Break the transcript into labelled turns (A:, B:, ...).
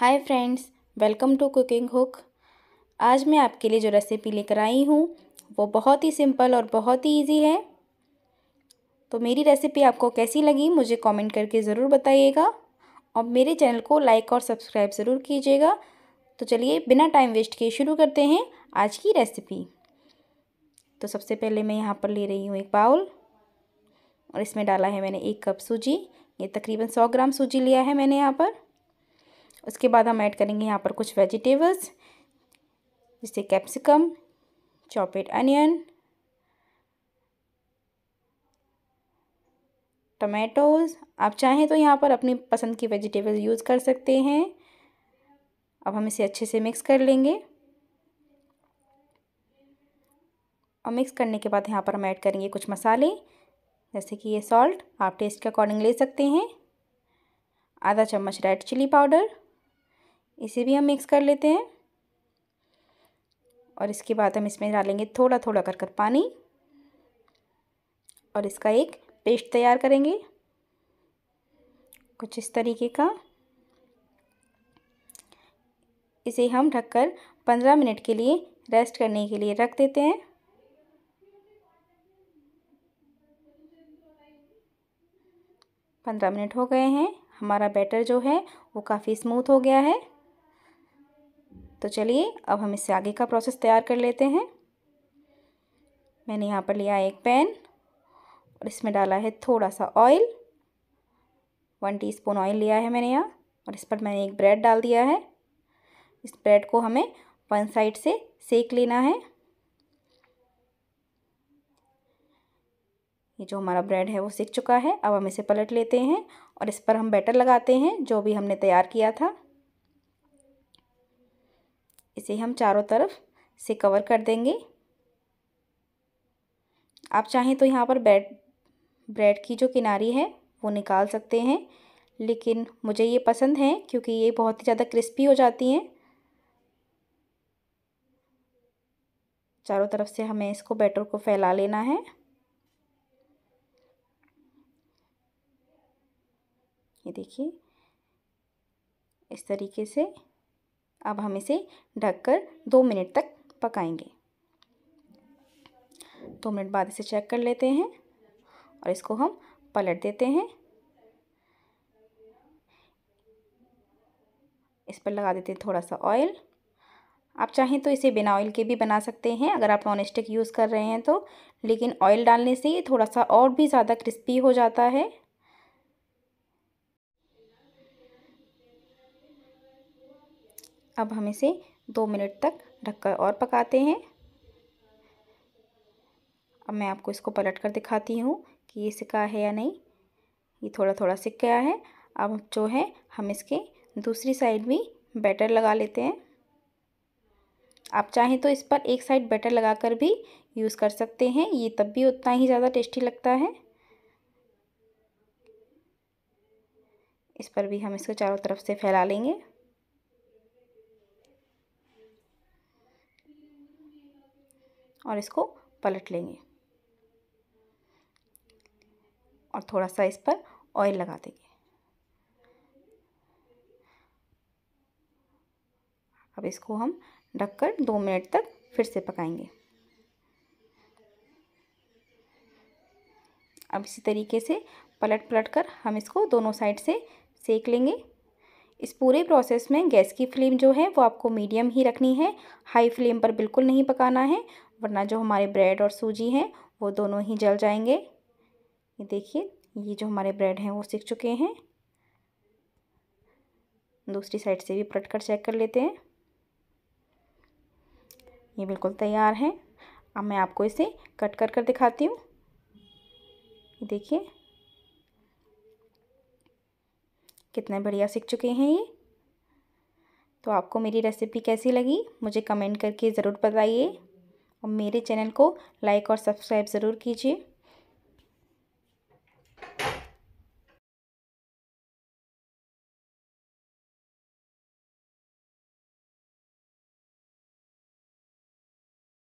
A: Hi friends, welcome to cooking hook. आज मैं आपके लिए जो रेसिपी लेकर आई हूँ, वो बहुत ही सिंपल और बहुत ही इजी है। तो मेरी रेसिपी आपको कैसी लगी, मुझे कमेंट करके ज़रूर बताइएगा। और मेरे चैनल को लाइक और सब्सक्राइब ज़रूर कीजिएगा। तो चलिए, बिना टाइम वेस्ट किए शुरू करते हैं आज की रेसिपी। तो सबसे पहले मैं यहाँ पर ले रही हूँ एक बाउल। और इसमें डाला है मैंने एक कप सूजी। ये तकरीबन सौ ग्राम सूजी लिया है मैंने यहाँ पर। उसके बाद हम ऐड करेंगे यहाँ पर कुछ वेजिटेबल्स, जैसे कैप्सिकम, चॉपेड अनियन, टमाटोज़। आप चाहें तो यहाँ पर अपनी पसंद की वेजिटेबल्स यूज़ कर सकते हैं। अब हम इसे अच्छे से मिक्स कर लेंगे। और मिक्स करने के बाद यहाँ पर हम ऐड करेंगे कुछ मसाले, जैसे कि ये सॉल्ट, आप टेस्ट के अकॉर्डिंग ले सकते हैं। आधा चम्मच रेड चिली पाउडर इसे भी हम मिक्स कर लेते हैं। और इसके बाद हम इसमें डालेंगे थोड़ा थोड़ा कर कर पानी। और इसका एक पेस्ट तैयार करेंगे। कुछ इस तरीके का। इसे हम ढककर पंद्रह मिनट के लिए रेस्ट करने के लिए रख देते हैं। पंद्रह मिनट हो गए हैं। हमारा बैटर जो है, वो काफ़ी स्मूथ हो गया है। तो चलिए, अब हम इससे आगे का प्रोसेस तैयार कर लेते हैं। मैंने यहाँ पर लिया एक पैन और इसमें डाला है थोड़ा सा ऑयल वन टीस्पून ऑयल लिया है मैंने यहाँ और इस पर मैंने एक ब्रेड डाल दिया है। इस ब्रेड को हमें वन साइड से सेक लेना है। ये जो हमारा ब्रेड है वो सीख चुका है, अब हम इसे पलट लेते हैं और इस पर हम बैटर लगाते हैं, जो भी हमने तैयार किया था। इसे हम चारों तरफ़ से कवर कर देंगे। आप चाहें तो यहाँ पर ब्रेड ब्रेड की जो किनारी है, वो निकाल सकते हैं, लेकिन मुझे ये पसंद है क्योंकि ये बहुत ही ज़्यादा क्रिस्पी हो जाती हैं। चारों तरफ़ से हमें इसको बैटर को फैला लेना है। ये देखिए, इस तरीके से अब हम इसे ढककर दो मिनट तक पकाएँगे। दो मिनट बाद इसे चेक कर लेते हैं और इसको हम पलट देते हैं। इस पर लगा देते हैं थोड़ा सा ऑयल आप चाहें तो इसे बिना ऑयल के भी बना सकते हैं, अगर आप नॉन स्टिक यूज़ कर रहे हैं तो लेकिन ऑयल डालने से ये थोड़ा सा और भी ज़्यादा क्रिस्पी हो जाता है। अब हम इसे दो मिनट तक ढककर और पकाते हैं। अब मैं आपको इसको पलट कर दिखाती हूँ कि ये सिका है या नहीं। ये थोड़ा थोड़ा सिक गया है। अब जो है, हम इसके दूसरी साइड भी बैटर लगा लेते हैं। आप चाहें तो इस पर एक साइड बैटर लगाकर भी यूज़ कर सकते हैं। ये तब भी उतना ही ज़्यादा टेस्टी लगता है। इस पर भी हम इसको चारों तरफ़ से फैला लेंगे। और इसको पलट लेंगे। और थोड़ा सा इस पर ऑयल लगा देंगे। अब इसको हम ढककर दो मिनट तक फिर से पकाएँगे। अब इसी तरीके से पलट पलट कर हम इसको दोनों साइड से सेक लेंगे। इस पूरे प्रोसेस में गैस की फ्लेम जो है, वो आपको मीडियम ही रखनी है। हाई फ्लेम पर बिल्कुल नहीं पकाना है, वरना जो हमारे ब्रेड और सूजी हैं, वो दोनों ही जल जाएँगे। ये देखिए, ये जो हमारे ब्रेड हैं, वो सीख चुके हैं। दूसरी साइड से भी पलट कर चेक कर लेते हैं। ये बिल्कुल तैयार है। अब मैं आपको इसे कट कर कर दिखाती हूँ। देखिए कितने बढ़िया सीख चुके हैं ये। तो आपको मेरी रेसिपी कैसी लगी, मुझे कमेंट करके ज़रूर बताइए। और मेरे चैनल को लाइक और सब्सक्राइब ज़रूर कीजिए।